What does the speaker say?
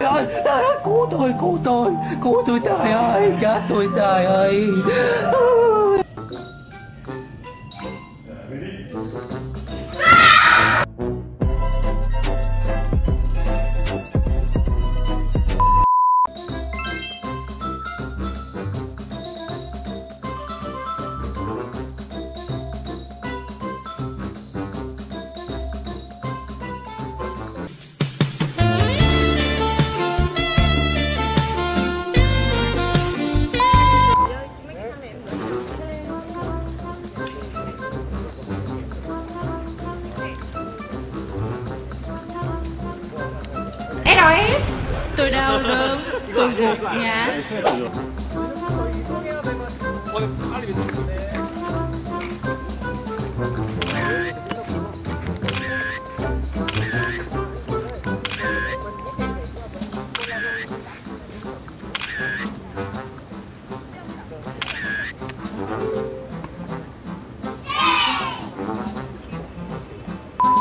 Ơi, trời ơi, cứu tôi, cứu tôi, cứu tôi trời ơi, chết tôi trời ơi. nói Tôi đau đớn Tôi gục ngã.